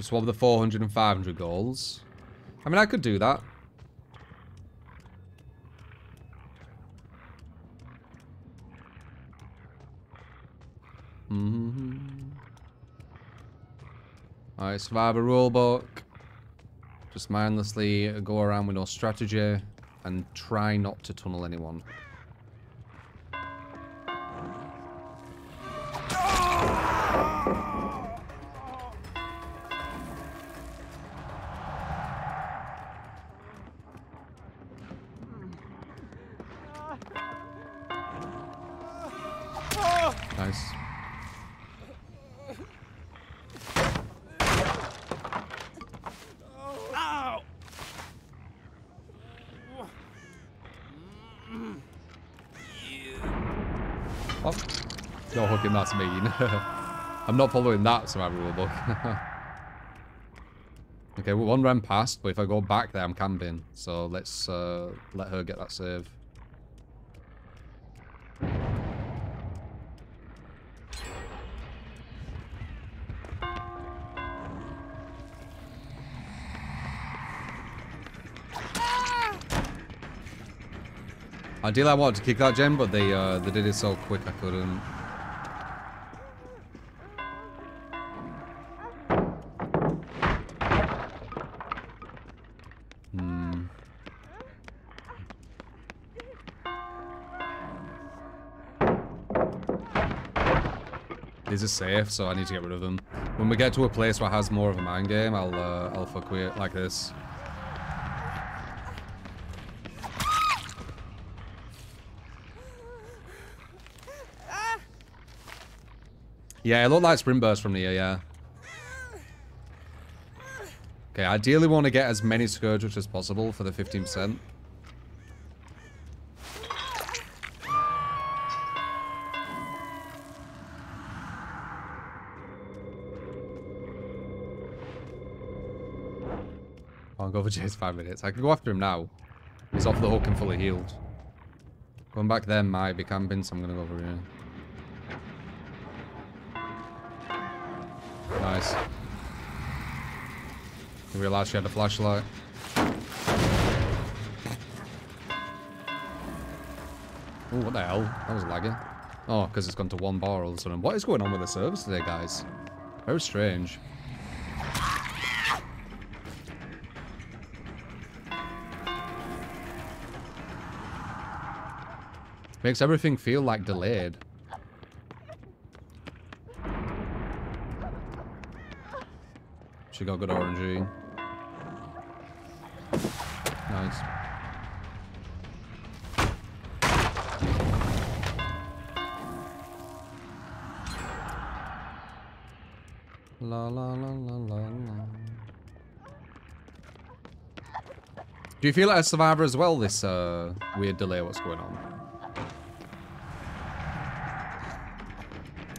Swap the 400 and 500 goals. I mean, I could do that. Mm -hmm. Alright, survivor rulebook. Just mindlessly go around with no strategy and try not to tunnel anyone. Nice. Oh, you're hooking, that's mean. I'm not following that survival rulebook. okay, well, one ran past, but if I go back there, I'm camping. So let's uh, let her get that save. Ideally, I wanted to kick that gem, but they uh, they did it so quick I couldn't. Hmm. These are safe, so I need to get rid of them. When we get to a place where it has more of a mind game, I'll uh, I'll fuck with it like this. Yeah, it looked like sprint burst from here, yeah. Okay, ideally want to get as many Scourge as possible for the 15%. I'll go for Jay's five minutes. I can go after him now. He's off the hook and fully healed. Going back there might be camping, so I'm going to go over here. Nice. I realized she had a flashlight. Oh, what the hell? That was lagging. Oh, because it's gone to one bar all of a sudden. What is going on with the service today, guys? Very strange. Makes everything feel like delayed. She got good RNG. Nice. La la la la la la. Do you feel like a survivor as well, this uh, weird delay what's going on?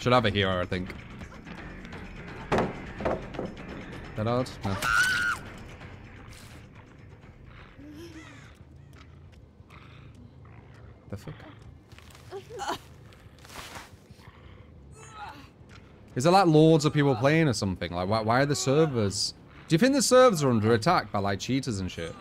Should have a hero, I think. That out? No. The fuck? Is there like loads of people playing or something? Like, why, why are the servers... Do you think the servers are under attack by like cheaters and shit?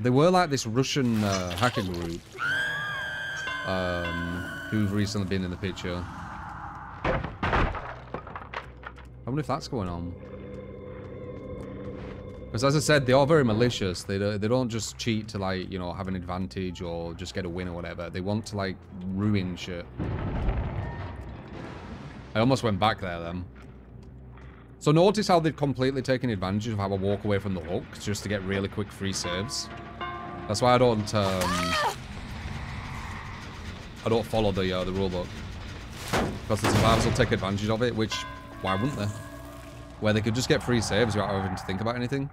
They were like this Russian uh, group. Um, who've recently been in the picture. I wonder if that's going on. Because as I said, they are very malicious. They, they don't just cheat to like, you know, have an advantage or just get a win or whatever. They want to like ruin shit. I almost went back there then. So notice how they've completely taken advantage of how I walk away from the hook just to get really quick free saves. That's why I don't um, I don't follow the uh, the rulebook. Because the survivors will take advantage of it, which why wouldn't they? Where they could just get free saves without having to think about anything.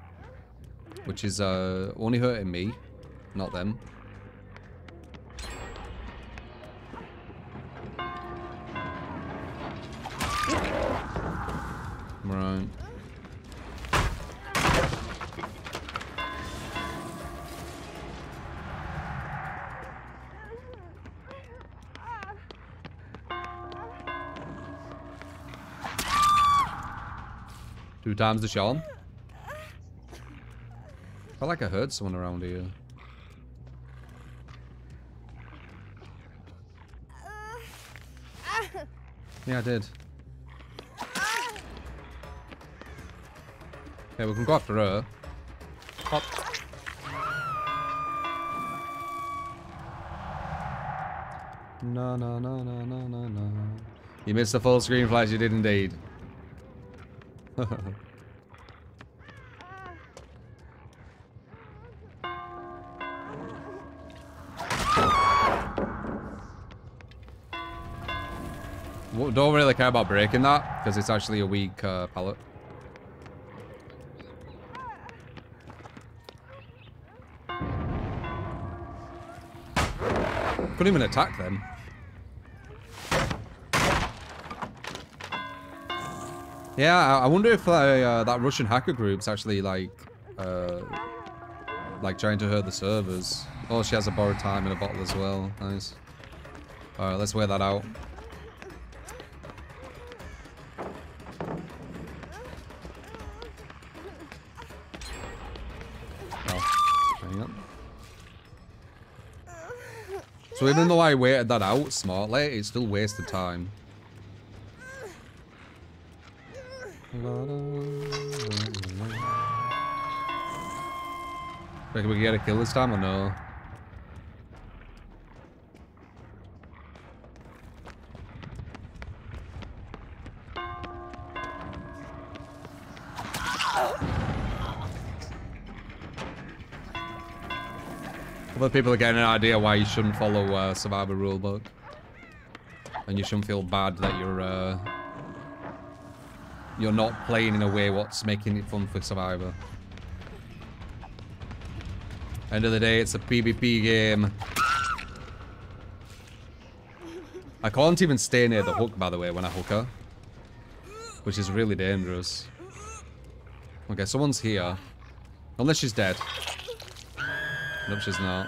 Which is uh, only hurting me, not them. Right. Two times the Sean. I felt like I heard someone around here. Yeah, I did. Okay, we can go after her. Pop. No, no, no, no, no, no, no. You missed the full screen flash, you did indeed. Don't really care about breaking that, because it's actually a weak uh, pallet. Couldn't even attack them. Yeah, I wonder if uh, that Russian hacker group's actually like, uh, like trying to hurt the servers. Oh, she has a borrowed time in a bottle as well. Nice. All right, let's wear that out. So even though I waited that out smartly, it's still wasted time. Can we get a kill this time or no? Other people are getting an idea why you shouldn't follow uh, Survivor rulebook. And you shouldn't feel bad that you're uh, you're not playing in a way what's making it fun for Survivor. End of the day, it's a PvP game. I can't even stay near the hook, by the way, when I hook her. Which is really dangerous. Okay, someone's here. Unless she's dead. Nope, she's not.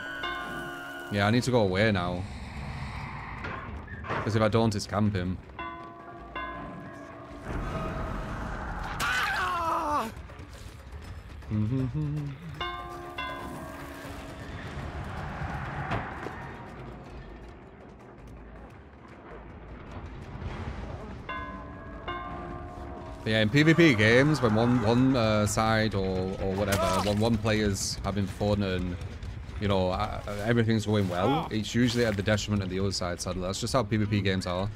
Yeah, I need to go away now. Because if I don't, it's camping. yeah, in PvP games, when one one uh, side or or whatever, one one player's having fun and you know, uh, everything's going well, it's usually at the detriment of the other side, sadly. That's just how PvP games are.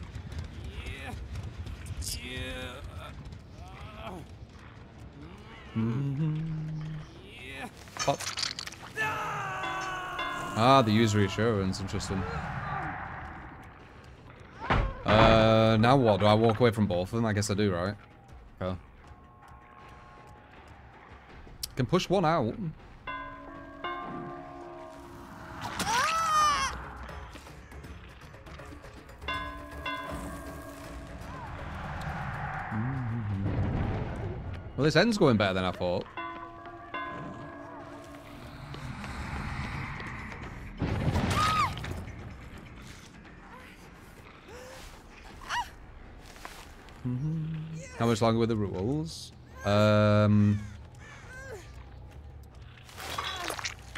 Pop. Ah, the user reassurance, interesting. Uh, now what? Do I walk away from both of them? I guess I do, right? Okay. Can push one out. Well, this end's going better than I thought. How much longer were the rules? Um,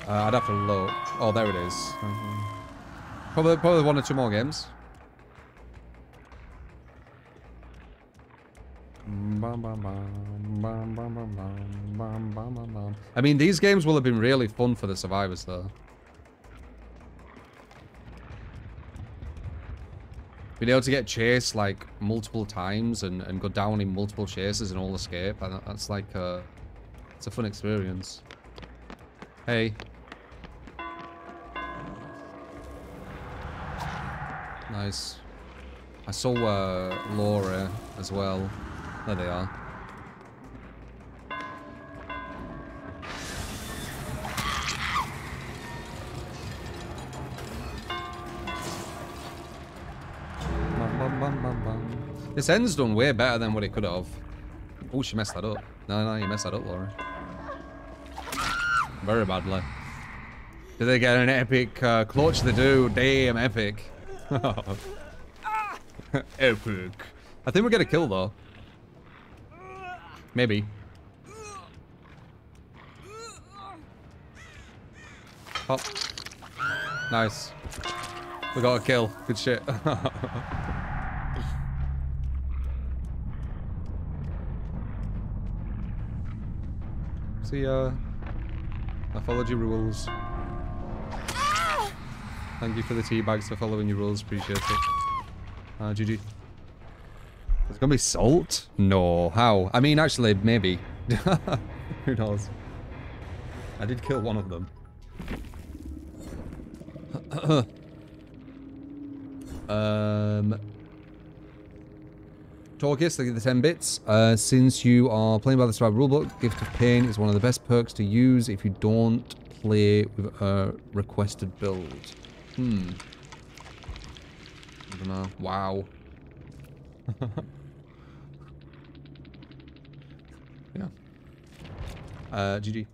uh, I'd have to look. Oh, there it is. Probably, probably one or two more games. I mean, these games will have been really fun for the survivors, though. Being able to get chased, like, multiple times and, and go down in multiple chases and all escape, that's like, a, it's a fun experience. Hey. Nice. I saw uh, Laura as well. There they are. This end's done way better than what it could have. Oh, she messed that up. No, no, you messed that up, Laura. Very badly. Did they get an epic uh, clutch? They do. Damn, epic. epic. I think we get a kill, though. Maybe. Hop. Nice. We got a kill. Good shit. See ya. I followed your rules. Thank you for the tea bags for following your rules. Appreciate it. Uh, GG. There's gonna be salt? No. How? I mean, actually, maybe. Who knows? I did kill one of them. um... Torkis, thank you the 10 bits. Uh, since you are playing by the Survival Rulebook, Gift of Pain is one of the best perks to use if you don't play with a requested build. Hmm. I don't know. Wow. yeah. Uh, GG.